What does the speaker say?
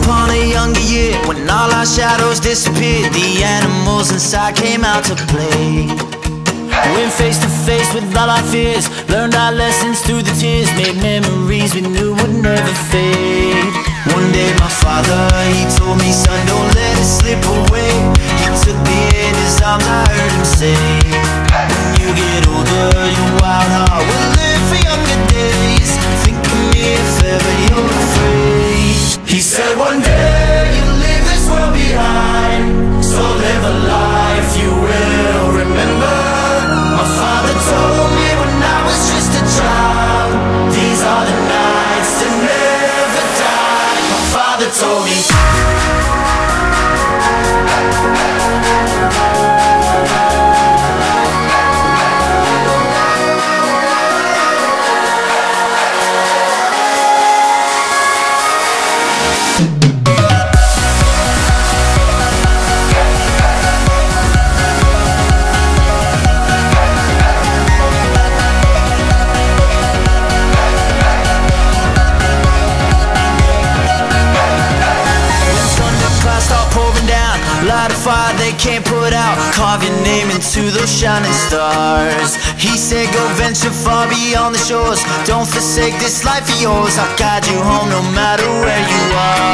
upon a younger year When all our shadows disappeared The animals inside came out to play. Went face to face with all our fears Learned our lessons through the tears Made memories we knew would never fade. One day my father, he told me Son, don't let it slip away. Can't put out. Carve your name into those shining stars. He said go venture far beyond the shores. Don't forsake this life of yours. I'll guide you home no matter where you are